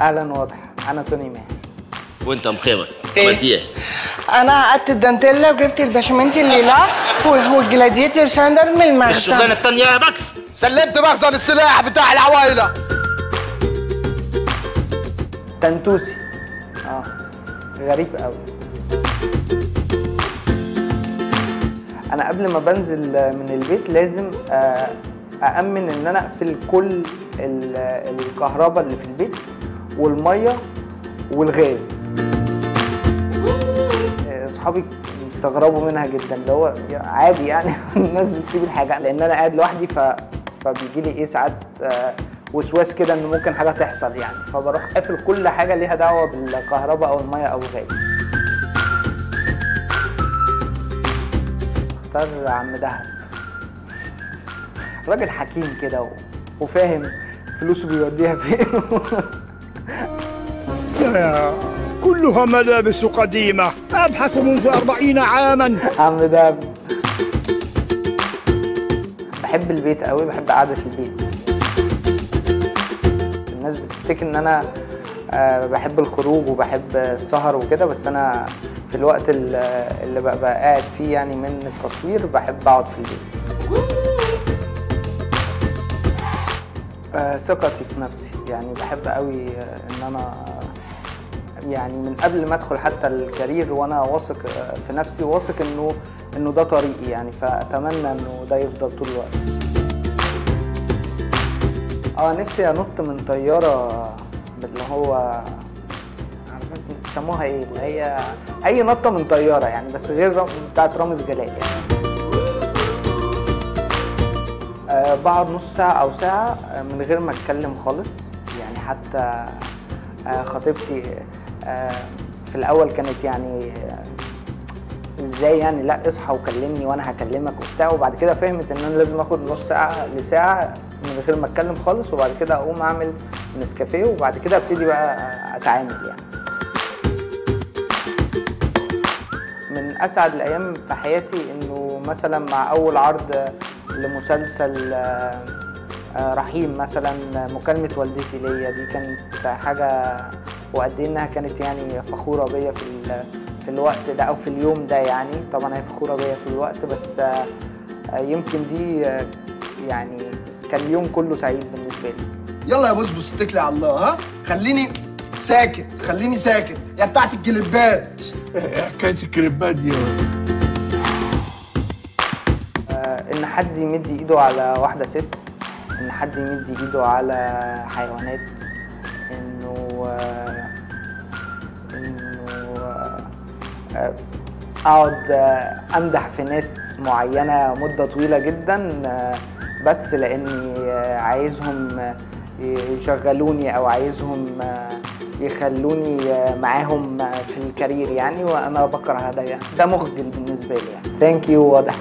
أهلا واضح أنا توني ماهر. وأنت مخيمك إيه؟ عملت إيه؟ أنا قعدت الدانتيلا وجبت البشامنت الليلة والجلاديتور ساندر من المخزن الشغلانة الثانية يا بكس؟ سلمت مخزن السلاح بتاع العوائلة. تنتوسي. آه. غريب قوي أنا قبل ما بنزل من البيت لازم آه، أأمن إن أنا أقفل كل ال- الكهرباء اللي في البيت. والمية والغاز. آه، أصحابي بيستغربوا منها جدا اللي هو عادي يعني الناس بتسيب الحاجة لأن أنا قاعد لوحدي ف فبيجي لي إيه ساعات آه، وسواس كده إن ممكن حاجة تحصل يعني. فبروح قافل كل حاجة ليها دعوة بالكهرباء أو المية أو الغاز. أختار عم دهب. راجل حكيم كده. وفاهم فلوسه بيوديها فين. كلها ملابس قديمة. أبحث منذ أربعين عاما. عم دهب بحب البيت قوي بحب قعدة البيت. الناس بتفتكر إن أنا آه، بحب الخروج وبحب السهر وكده بس أنا في الوقت ال- اللي ببقى قاعد فيه يعني من التصوير بحب أقعد في البيت. ثقتي في نفسي. يعني بحب قوي إن أنا يعني من قبل ما أدخل حتى الكارير وأنا واثق في نفسي واثق إنه إنه ده طريقي يعني. فأتمنى إنه ده يفضل طول الوقت. آه نفسي أنط من طيارة اللي هو بيسموها إيه؟ اللي هي أي نطة من طيارة يعني بس غير بتاعت رامز جلال يعني. بقعد نص ساعة أو ساعة آه، من غير ما أتكلم خالص. يعني حتى آه، خطيبتي آه، في الأول كانت يعني إزاي يعني؟ لأ اصحى وكلمني وأنا هكلمك وبتاع. وبعد كده فهمت إن أنا لازم آخد نص ساعة لساعة من غير ما أتكلم خالص. وبعد كده أقوم أعمل نسكافيه وبعد كده أبتدي بقى أتعامل يعني. من أسعد الأيام في حياتي إنه مثلا مع أول عرض لمسلسل آه، آه، رحيم مثلا مكالمة والدتي ليا دي كانت حاجة وقد إيه إنها كانت يعني فخورة بيا في ال- في الوقت ده أو في اليوم ده يعني. طبعا هي فخورة بيا في الوقت بس آه، يمكن دي يعني كان اليوم كله سعيد بالنسبة لي. يلا يا بصبص اتكلي على الله ها؟ خليني ساكت خليني ساكت. يا بتاعت الكليبات حكاية الكريبات دي حد يمد ايده على واحدة ست ان حد يمد ايده على حيوانات انه انه اقعد امدح في ناس معينة مدة طويلة جدا بس لاني عايزهم يشغلوني أو عايزهم يخلوني معاهم في ال career يعني وأنا بكره ده يعني. ده مخجل بالنسبة لي يعني. thank you واضح.